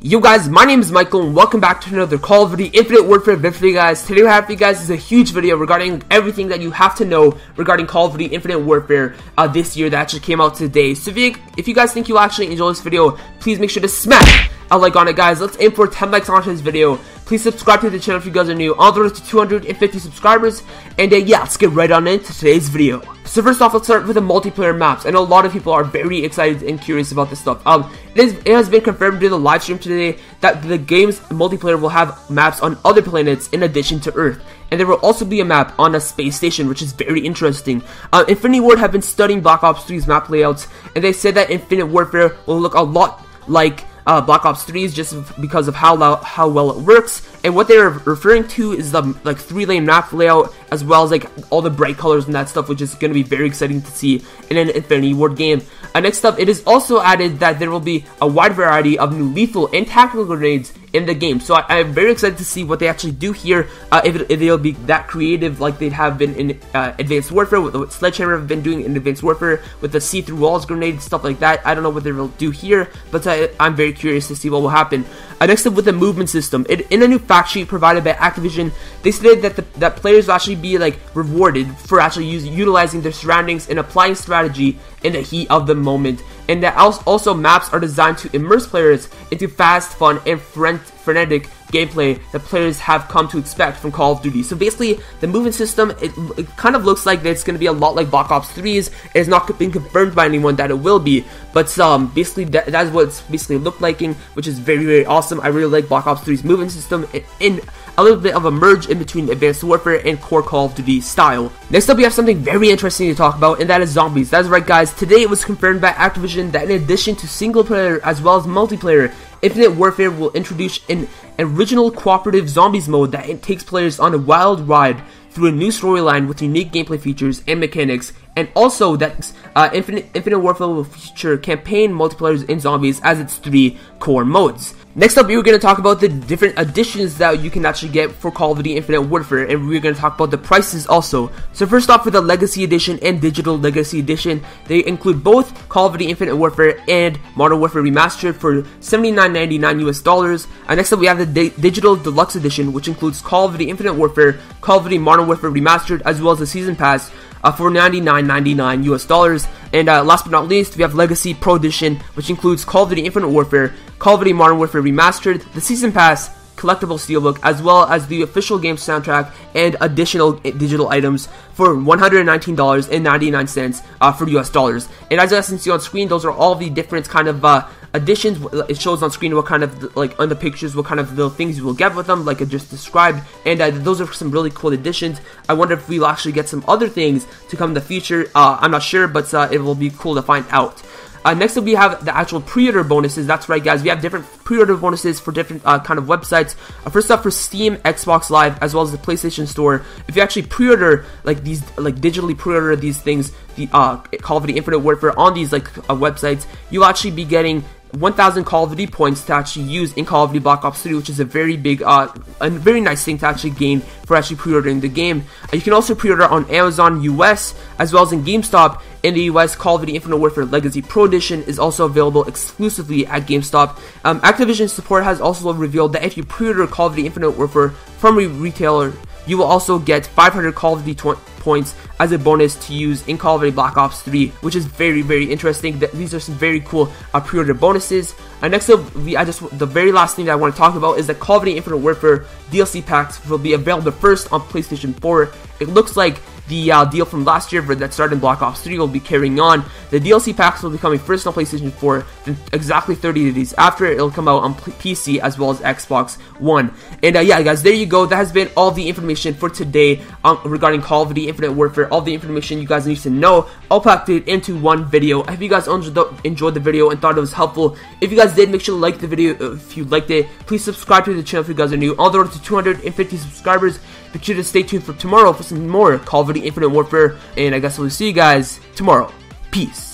Yo guys, my name is Michael and welcome back to another Call of Duty Infinite Warfare video for you guys. Today we have for you guys is a huge video regarding everything that you have to know regarding Call of Duty Infinite Warfare uh, this year that actually came out today. So if you, if you guys think you'll actually enjoy this video, please make sure to smash a like on it guys. Let's aim for 10 likes on this video. Please subscribe to the channel if you guys are new. On the road to 250 subscribers. And uh, yeah, let's get right on into today's video. So first off, let's start with the multiplayer maps. and a lot of people are very excited and curious about this stuff. Um, it, is, it has been confirmed during the live stream today that the game's multiplayer will have maps on other planets in addition to Earth. And there will also be a map on a space station, which is very interesting. Uh, Infinity Ward have been studying Black Ops 3's map layouts, and they said that Infinite Warfare will look a lot like uh, Black Ops 3 is just because of how how well it works. And what they're referring to is the like three lane map layout as well as like all the bright colors and that stuff, which is going to be very exciting to see in an Infinity Ward game. Uh, next up, it is also added that there will be a wide variety of new lethal and tactical grenades in the game. So I, am very excited to see what they actually do here. Uh, if, it, if, they'll be that creative like they have been in uh, Advanced Warfare, with what Sledgehammer have been doing in Advanced Warfare with the see-through walls grenade stuff like that. I don't know what they will do here, but uh, I'm very curious to see what will happen. Uh, next up with the movement system. It, in a new fact sheet provided by Activision, they stated that the, that players will actually be like rewarded for actually using utilizing their surroundings and applying strategy in the heat of the moment. And that also maps are designed to immerse players into fast, fun, and frenetic gameplay that players have come to expect from Call of Duty. So basically, the movement system, it, it kind of looks like it's going to be a lot like Black Ops 3's. It has not been confirmed by anyone that it will be, but um, basically that, that's what it's basically looked like, which is very, very awesome. I really like Black Ops 3's movement system in a little bit of a merge in between Advanced Warfare and core Call of Duty style. Next up, we have something very interesting to talk about, and that is zombies. That's right, guys. Today, it was confirmed by Activision that in addition to single player as well as multiplayer, Infinite Warfare will introduce an original cooperative zombies mode that takes players on a wild ride through a new storyline with unique gameplay features and mechanics, and also that uh, Infinite, Infinite Warfare will feature campaign multiplayer in zombies as its three core modes. Next up, we're going to talk about the different additions that you can actually get for Call of Duty Infinite Warfare, and we're going to talk about the prices also. So first off, for the Legacy Edition and Digital Legacy Edition, they include both Call of Duty Infinite Warfare and Modern Warfare Remastered for $79.99 US dollars. And next up, we have the Di Digital Deluxe Edition, which includes Call of Duty Infinite Warfare, Call of Duty Modern Warfare Remastered, as well as the Season Pass uh, for 99.99 US dollars. And uh, last but not least, we have Legacy Pro Edition, which includes Call of Duty Infinite Warfare, Call of Duty Modern Warfare Remastered, the Season Pass, collectible steelbook, as well as the official game soundtrack and additional digital items for $119.99 uh, for US dollars. And as you can see on screen, those are all the different kind of uh, additions. It shows on screen what kind of, like, on the pictures, what kind of little things you will get with them, like I just described. And uh, those are some really cool additions. I wonder if we'll actually get some other things to come in the future. Uh, I'm not sure, but uh, it will be cool to find out. Uh, next up, we have the actual pre-order bonuses. That's right, guys. We have different pre-order bonuses for different uh, kind of websites. Uh, first up, for Steam, Xbox Live, as well as the PlayStation Store. If you actually pre-order like these, like digitally pre-order these things, the uh, Call of Duty Infinite Warfare on these like uh, websites, you'll actually be getting 1,000 Call of Duty points to actually use in Call of Duty Black Ops 3, which is a very big, uh, a very nice thing to actually gain for actually pre-ordering the game. Uh, you can also pre-order on Amazon US as well as in GameStop. In the US, Call of Duty Infinite Warfare Legacy Pro Edition is also available exclusively at GameStop. Um, Activision support has also revealed that if you pre-order Call of Duty Infinite Warfare from a retailer, you will also get 500 Call of Duty points as a bonus to use in Call of Duty Black Ops 3, which is very, very interesting. These are some very cool uh, pre-order bonuses. And next up, I just the very last thing that I want to talk about is that Call of Duty Infinite Warfare DLC packs will be available first on PlayStation 4. It looks like the uh, deal from last year that started in Black Ops 3 will be carrying on. The DLC packs will be coming first on PlayStation 4, then exactly 30 days after it'll come out on PC as well as Xbox One. And uh, yeah, guys, there you go. That has been all the information for today um, regarding Call of Duty Infinite Warfare. All the information you guys need to know, all packed it into one video. I hope you guys enjoyed the video and thought it was helpful. If you guys did, make sure to like the video if you liked it. Please subscribe to the channel if you guys are new. On the road to 250 subscribers. Be sure to stay tuned for tomorrow for some more Call of Duty Infinite Warfare, and I guess we'll see you guys tomorrow. Peace.